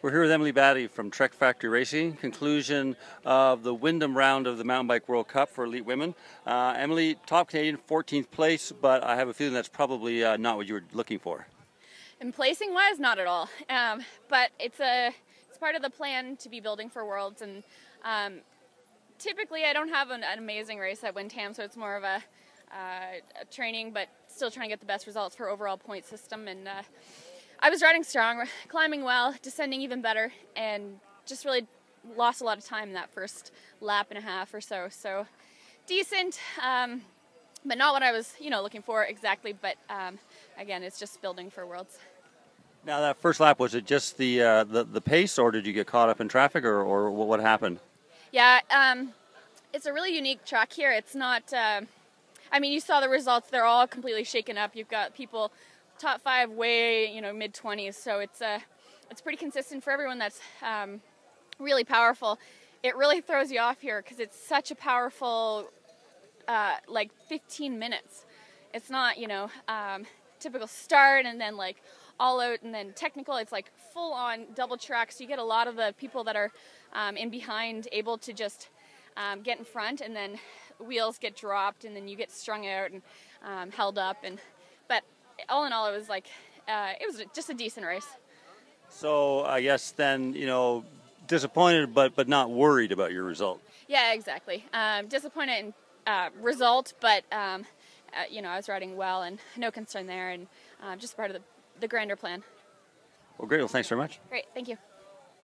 We're here with Emily Batty from Trek Factory Racing, conclusion of the Windham round of the Mountain Bike World Cup for elite women. Uh, Emily, top Canadian, 14th place, but I have a feeling that's probably uh, not what you were looking for. In placing wise, not at all. Um, but it's a it's part of the plan to be building for Worlds, and um, typically I don't have an, an, amazing race at Windham, so it's more of a, uh, a, training, but still trying to get the best results for overall point system and. I was riding strong, climbing well, descending even better, and just really lost a lot of time in that first lap and a half or so. So decent, um, but not what I was, you know, looking for exactly. But um, again, it's just building for Worlds. Now that first lap was it just the uh, the, the pace, or did you get caught up in traffic, or, or what happened? Yeah, um, it's a really unique track here. It's not. Uh, I mean, you saw the results; they're all completely shaken up. You've got people top five way you know mid 20s so it's uh, it's pretty consistent for everyone that's um, really powerful. It really throws you off here because it's such a powerful uh, like 15 minutes. It's not you know um, typical start and then like all out and then technical. It's like full on double track so you get a lot of the people that are um, in behind able to just um, get in front and then wheels get dropped and then you get strung out and um, held up and but all in all, it was like uh, it was just a decent race. So I guess then you know disappointed, but but not worried about your result. Yeah, exactly. Um, disappointed in uh, result, but um, uh, you know I was riding well and no concern there, and uh, just part of the, the grander plan. Well, great. Well, thanks very much. Great. Thank you.